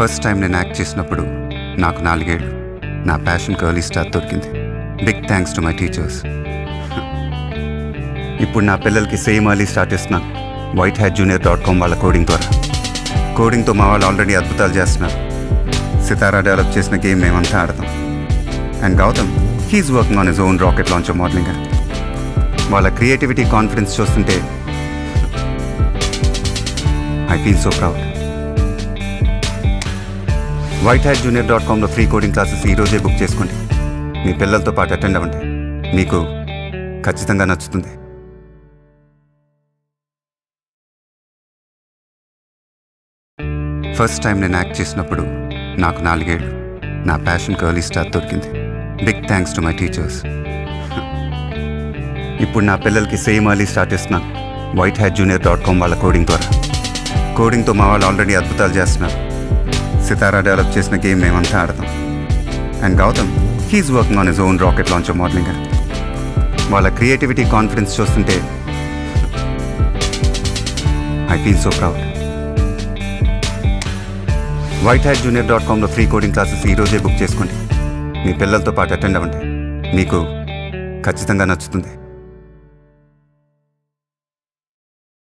First time నేను act చేసినప్పుడు నాకు నాలుగేళ్ళు. నా ప్యాషన్ కర్లీ స్టార్ దొరికింది. Big thanks to my teachers ఇప్పుడు నా పిల్లలకి సేమ్ అర్లీ స్టార్ట్ చేస్తున్నాను White Hat Junior dot com వాళ్ళ కోడింగ్ ద్వారా. కోడింగ్తో మా వాళ్ళు ఆల్రెడీ అద్భుతాలు చేస్తున్నారు. సితారా డెవలప్ చేసిన గేమ్ మేమంతా ఆడతాం. And Gautam he's working on his own rocket launch modelling వాళ్ళ క్రియేటివిటీ కాన్ఫిడెన్స్ చూస్తుంటే I feel so proud White Hat Junior dot కామ్లో free coding classes ఈరోజే బుక్ చేసుకోండి. మీ పిల్లలతో పాటు అటెండ్ అవ్వండి. మీకు ఖచ్చితంగా నచ్చుతుంది. ఫస్ట్ టైం నేను యాక్ట్ చేసినప్పుడు నాకు నాలుగేళ్ళు. నా ప్యాషన్ కర్లీ స్టార్ దొరికింది. Big thanks to my teachers ఇప్పుడు నా పిల్లలకి సేమ్ అర్లీ స్టార్ట్ ఇస్తున్నాను White Hat Junior dot com వాళ్ళ కోడింగ్ ద్వారా. కోడింగ్తో మా వాళ్ళు ఆల్రెడీ అద్భుతాలు చేస్తున్నారు. సితారా డెవలప్ చేసిన గేమ్ మేమంతా ఆడతాం. And Gautam he's working on his own rocket launcher modelling వాళ్ళ క్రియేటివిటీ కాన్ఫిడెన్స్ చూస్తుంటే I feel so proud White Hat Junior dot కామ్లో free coding classes ఈరోజే బుక్ చేసుకోండి. మీ పిల్లలతో పాటు అటెండ్ అవ్వండి. మీకు ఖచ్చితంగా నచ్చుతుంది.